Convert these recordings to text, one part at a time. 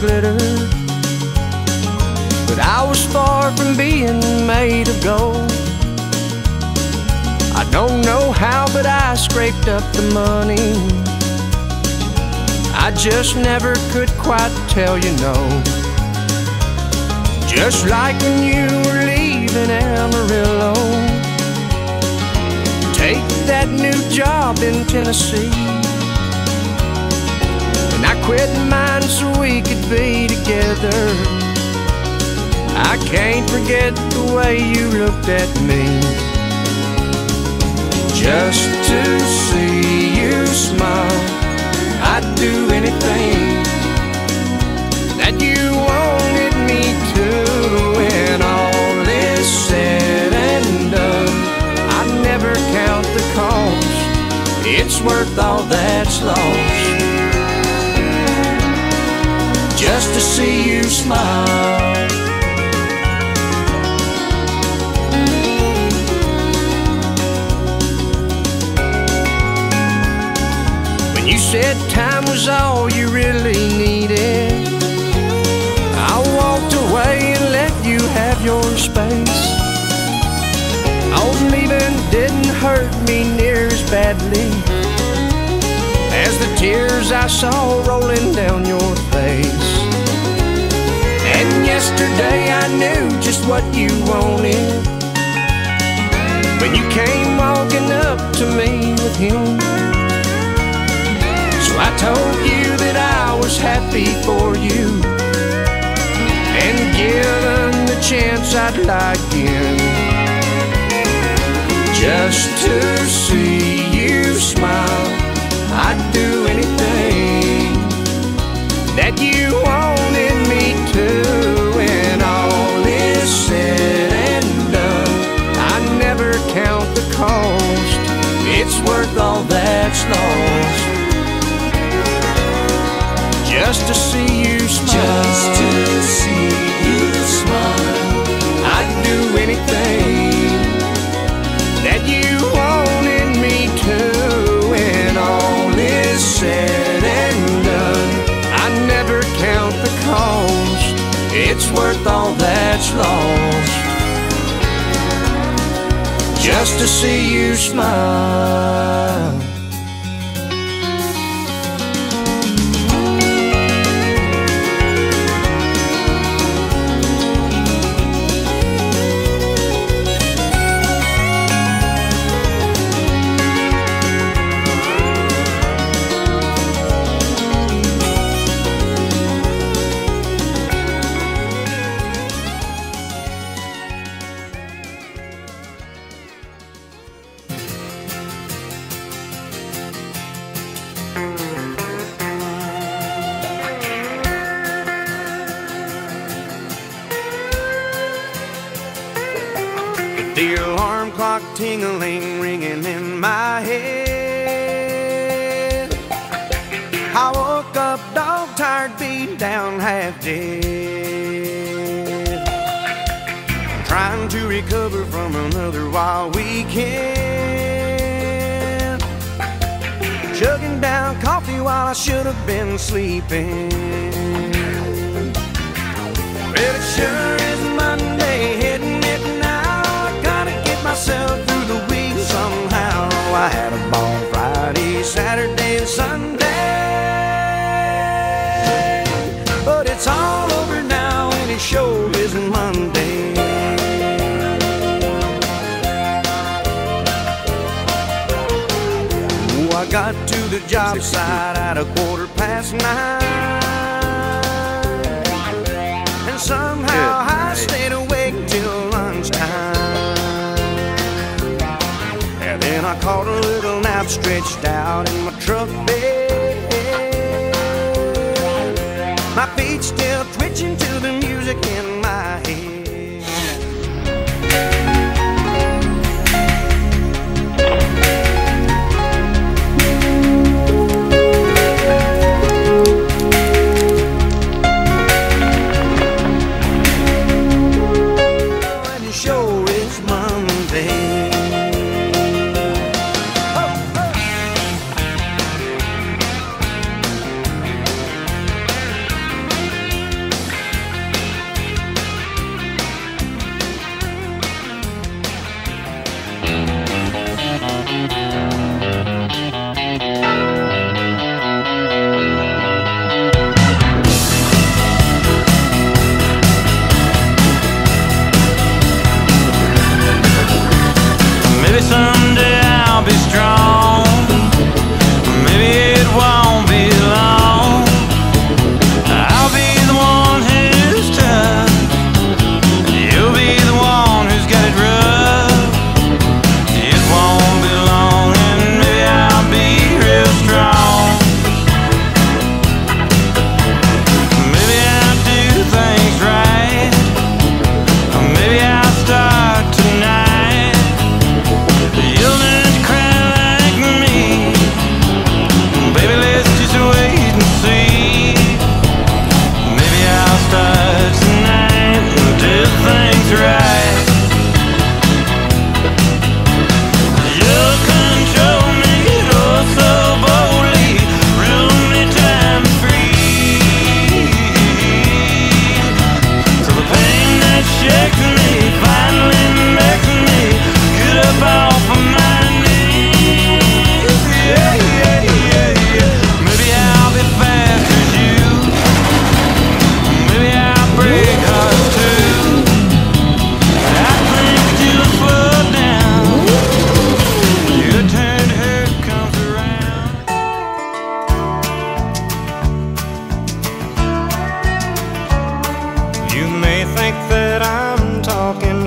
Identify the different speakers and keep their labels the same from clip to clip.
Speaker 1: glitter. But I was far from being made of gold. I don't know how, but I scraped up the money. I just never could quite tell you no. Just like when you were leaving Amarillo. Take that new job in Tennessee. Quit mine so we could be together. I can't forget the way you looked at me. Just to see you smile, I'd do anything that you wanted me to. When all is said and done, I never count the cost. It's worth all that's lost. Just to see you smile. When you said time was all you really needed, I walked away and let you have your space. Oh, leaving didn't hurt me near as badly as the tears I saw rolling down I knew just what you wanted when you came walking up to me with him. So I told you that I was happy for you. And given the chance I'd like in Just to see you smile I'd do anything That you that's lost just to see you smile.
Speaker 2: Just to see you smile.
Speaker 1: I'd do anything that you wanted me to. When all is said and done, I never count the cost. It's worth all that's lost. Just to see you smile. Tingling, ringing in my head. I woke up dog tired, beat down, half dead. Trying to recover from another wild weekend. Chugging down coffee while I should have been sleeping. Sure isn't Monday. Oh, I got to the job site at a quarter past nine. And somehow I stayed awake till lunchtime. And then I caught a little nap stretched out in my truck bed. My feet still twitching to the music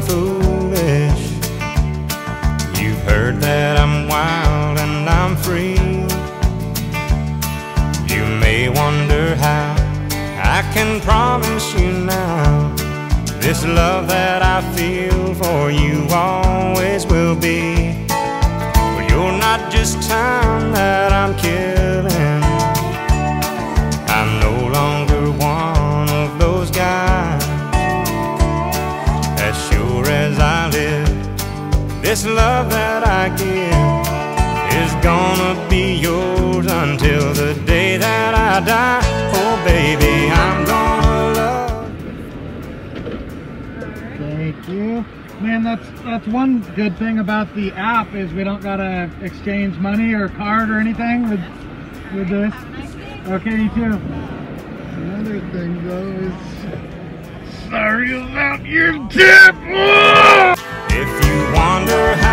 Speaker 3: foolish. You've heard that I'm wild and I'm free. You may wonder how I can promise you now this love that I feel for you always will be. But you're not just time that I'm killing.
Speaker 4: Man, that's that's one good thing about the app is we don't gotta exchange money or card or anything with with this. Okay, you too. Another thing though is sorry about your tip.
Speaker 3: If you wonder how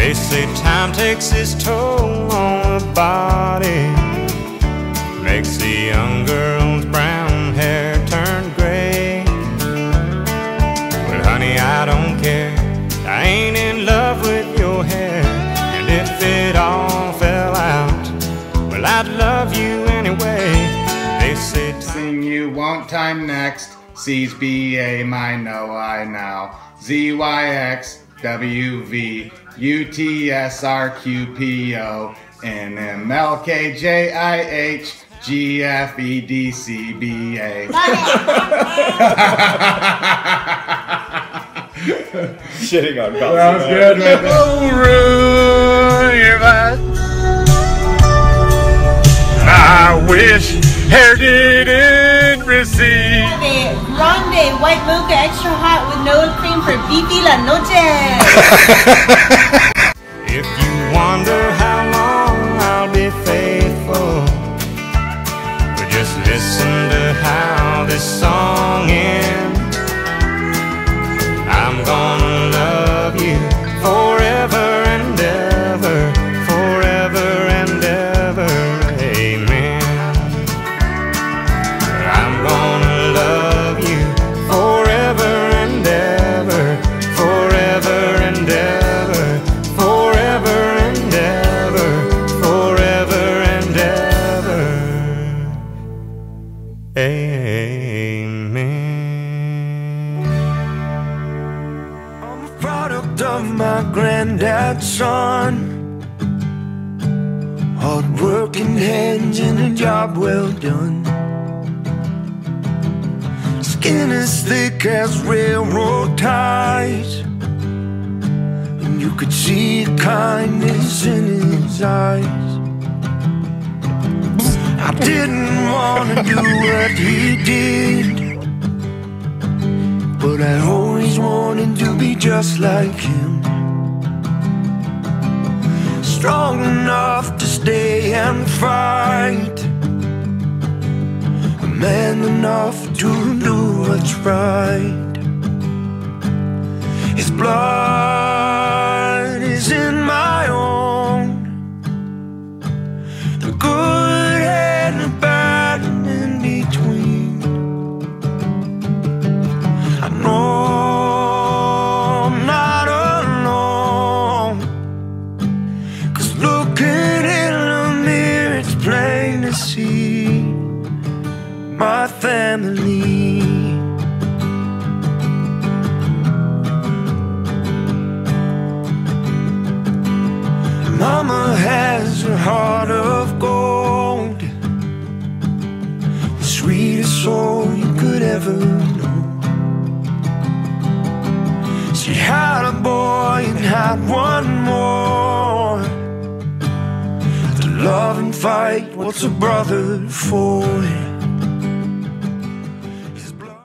Speaker 3: They say time takes its toll on the body, makes the young girl's brown hair turn gray. But honey, I don't care. I ain't in love with your hair, and if it all fell out, well, I'd love you anyway. They say.
Speaker 5: Sing you won't time next. C's B A my no I now. Z Y X W V U T S R Q P O N M L K J I H G F E D C B A.
Speaker 6: Shitting on
Speaker 5: That was good, man.
Speaker 3: I wish hair didn't receive.
Speaker 7: de grande white mocha extra hot with no cream for beefy la noche.
Speaker 3: If you wonder how long I'll be faithful, but just listen to how this song ends. I'm gonna
Speaker 2: well done. Skin as thick as railroad ties. And you could see kindness in his eyes. I didn't wanna do what he did, but I always wanted to be just like him. Strong enough to stay and fight, man enough to do what's right. His blood Mama has a heart of gold, the sweetest soul you could ever know. She had a boy and had one more. To love and fight, what's a brother for?